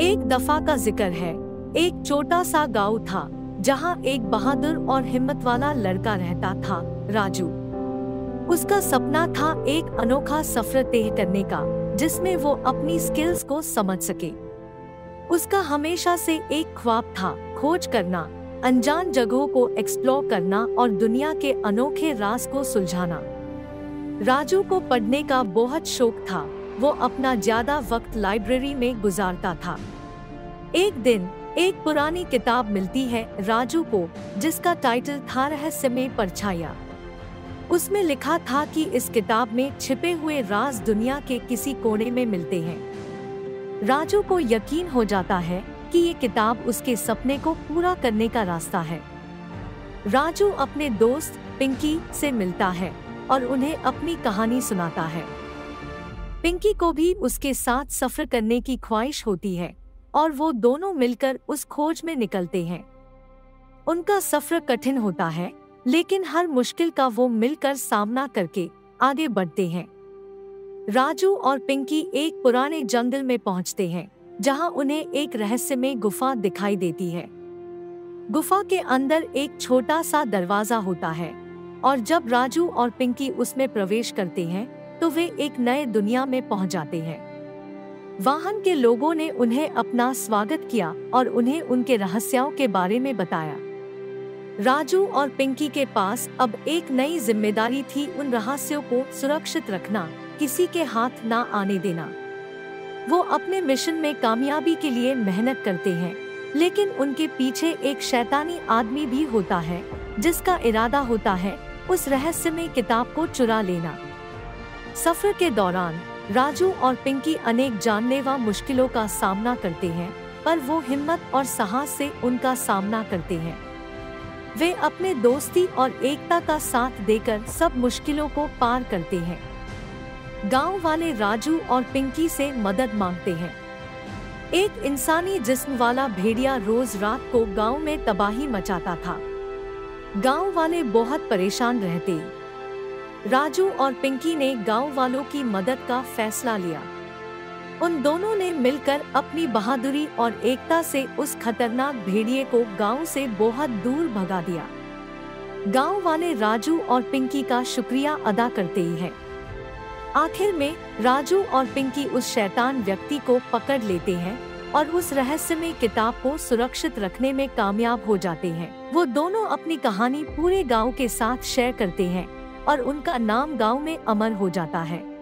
एक दफ़ा का ज़िक्र है। एक छोटा सा गाँव था, जहाँ एक बहादुर और हिम्मत वाला लड़का रहता था, राजू। उसका सपना था एक अनोखा सफ़र तय करने का, जिसमें वो अपनी स्किल्स को समझ सके। उसका हमेशा से एक ख्वाब था, खोज करना, अनजान जगहों को एक्सप्लोर करना और दुनिया के अनोखे राज को सुलझाना। राजू को पढ़ने का बहुत शौक था। वो अपना ज़्यादा वक्त लाइब्रेरी में गुजारता था। एक दिन एक पुरानी किताब मिलती है राजू को, जिसका टाइटल था रहस्यमय परछाया उसमें लिखा था कि इस किताब में छिपे हुए राज दुनिया के किसी कोने में मिलते हैं। राजू को यकीन हो जाता है कि ये किताब उसके सपने को पूरा करने का रास्ता है। राजू अपने दोस्त पिंकी से मिलता है और उन्हें अपनी कहानी सुनाता है। पिंकी को भी उसके साथ सफ़र करने की ख्वाहिश होती है और वो दोनों मिलकर उस खोज में निकलते हैं। उनका सफ़र कठिन होता है, लेकिन हर मुश्किल का वो मिलकर सामना करके आगे बढ़ते हैं। राजू और पिंकी एक पुराने जंगल में पहुँचते हैं, जहाँ उन्हें एक रहस्यमय गुफा दिखाई देती है। गुफा के अंदर एक छोटा सा दरवाज़ा होता है और जब राजू और पिंकी उसमें प्रवेश करते हैं तो वे एक नए दुनिया में पहुँच जाते हैं। वाहन के लोगों ने उन्हें अपना स्वागत किया और उन्हें उनके रहस्यों के बारे में बताया। राजू और पिंकी के पास अब एक नई ज़िम्मेदारी थी उन रहस्यों को सुरक्षित रखना, किसी के हाथ ना आने देना। वो अपने मिशन में कामयाबी के लिए मेहनत करते हैं, लेकिन उनके पीछे एक शैतानी आदमी भी होता है, जिसका इरादा होता है उस रहस्य में किताब को चुरा लेना। सफ़र के दौरान, राजू और पिंकी अनेक जानलेवा मुश्किलों का सामना करते हैं, पर वो हिम्मत और साहस से उनका सामना करते हैं। वे अपने दोस्ती और एकता का साथ देकर सब मुश्किलों को पार करते हैं। गाँव वाले राजू और पिंकी से मदद मांगते हैं। एक इंसानी जिस्म वाला भेड़िया रोज रात को गाँव में तबाही मचाता था। गाँव वाले बहुत परेशान रहते। राजू और पिंकी ने गाँव वालों की मदद का फैसला लिया। उन दोनों ने मिलकर अपनी बहादुरी और एकता से उस खतरनाक भेड़िए को गाँव से बहुत दूर भगा दिया। गाँव वाले राजू और पिंकी का शुक्रिया अदा करते ही हैं। आखिर में राजू और पिंकी उस शैतान व्यक्ति को पकड़ लेते हैं और उस रहस्यमय किताब को सुरक्षित रखने में कामयाब हो जाते हैं। वो दोनों अपनी कहानी पूरे गाँव के साथ शेयर करते हैं। और उनका नाम गाँव में अमर हो जाता है।